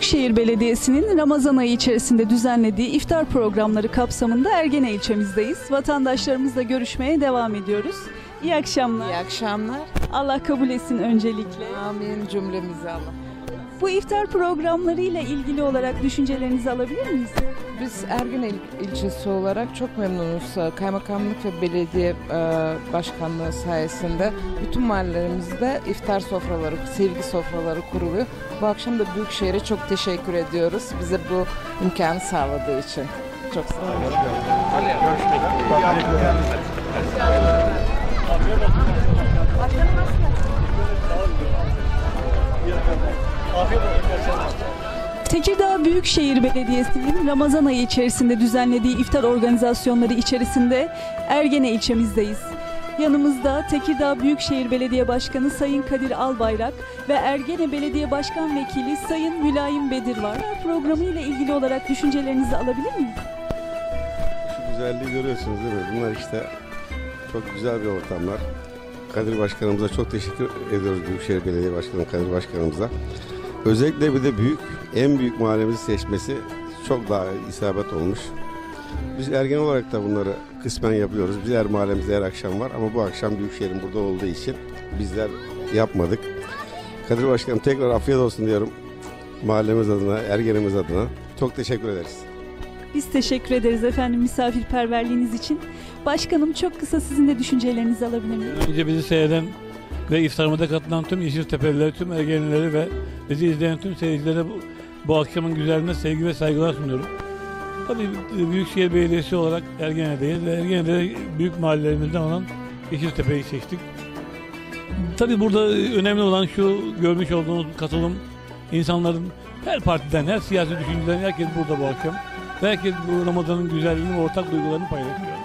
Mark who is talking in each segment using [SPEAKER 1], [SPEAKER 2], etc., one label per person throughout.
[SPEAKER 1] Büyükşehir Belediyesi'nin Ramazan ayı içerisinde düzenlediği iftar programları kapsamında Ergene ilçemizdeyiz. Vatandaşlarımızla görüşmeye devam ediyoruz. İyi akşamlar.
[SPEAKER 2] İyi akşamlar.
[SPEAKER 1] Allah kabul etsin öncelikle.
[SPEAKER 2] Amin cümlemize Allah.
[SPEAKER 1] Bu iftar programlarıyla ilgili olarak düşüncelerinizi alabilir miyiz?
[SPEAKER 2] Biz Ergin il- ilçesi olarak çok memnunuz. Kaymakamlık ve belediye e, başkanlığı sayesinde bütün mahallelerimizde iftar sofraları, sevgi sofraları kuruluyor. Bu akşam da Büyükşehir'e çok teşekkür ediyoruz. Bize bu imkanı sağladığı için. Çok sağ olun.
[SPEAKER 1] Tekirdağ Büyükşehir Belediyesi'nin Ramazan ayı içerisinde düzenlediği iftar organizasyonları içerisinde Ergene ilçemizdeyiz. Yanımızda Tekirdağ Büyükşehir Belediye Başkanı Sayın Kadir Albayrak ve Ergene Belediye Başkan Vekili Sayın Mülayim Bedir var. Programı ile ilgili olarak düşüncelerinizi alabilir miyim?
[SPEAKER 3] Şu güzelliği görüyorsunuz değil mi? Bunlar işte çok güzel bir ortamlar. Kadir Başkanımıza çok teşekkür ediyoruz Büyükşehir Belediye Başkanı Kadir Başkanımıza. Özellikle bir de büyük, en büyük mahallemizi seçmesi çok daha isabet olmuş. Biz ergen olarak da bunları kısmen yapıyoruz. Biz her mahallemizde her akşam var ama bu akşam Büyükşehir'in burada olduğu için bizler yapmadık. Kadir Başkanım tekrar afiyet olsun diyorum mahallemiz adına, ergenimiz adına. Çok teşekkür ederiz.
[SPEAKER 1] Biz teşekkür ederiz efendim misafirperverliğiniz için. Başkanım çok kısa sizin de düşüncelerinizi alabilir miyim?
[SPEAKER 4] Önce bizi seyreden ve iftarımıza katılan tüm Yeşiltepelileri, tüm Ergenileri ve bizi izleyen tüm seyircilere bu, bu akşamın güzelliğine sevgi ve saygılar sunuyorum. Tabii Büyükşehir Belediyesi olarak Ergene'deyiz ve Ergene'de büyük mahallelerimizden olan Yeşiltepe'yi seçtik. Tabii burada önemli olan şu görmüş olduğunuz katılım insanların her partiden, her siyasi düşünceden herkes burada bu akşam. Herkes bu Ramazan'ın güzelliğini ortak duygularını paylaşıyor.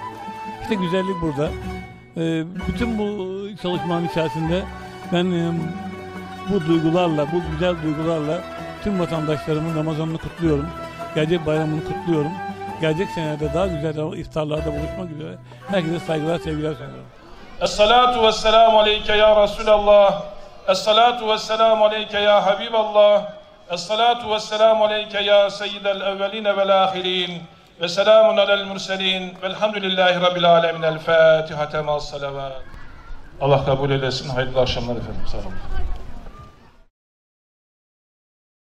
[SPEAKER 4] İşte güzellik burada. E, bütün bu çalışmanın içerisinde ben e, bu duygularla, bu güzel duygularla tüm vatandaşlarımın Ramazan'ını kutluyorum. Gelecek bayramını kutluyorum. Gelecek senede daha güzel iftarlarda buluşmak üzere. Herkese saygılar, sevgiler sunuyorum.
[SPEAKER 5] Es-salatu ve selamu aleyke ya Resulallah. Es-salatu ve selamu aleyke ya Habiballah. Es-salatu ve selamu aleyke ya Seyyidel evveline vel ahirin ve selamun alel murselin velhamdülillahi rabbil alemin el fatiha temas salavat Allah kabul eylesin. Hayırlı akşamlar efendim. Sağ olun.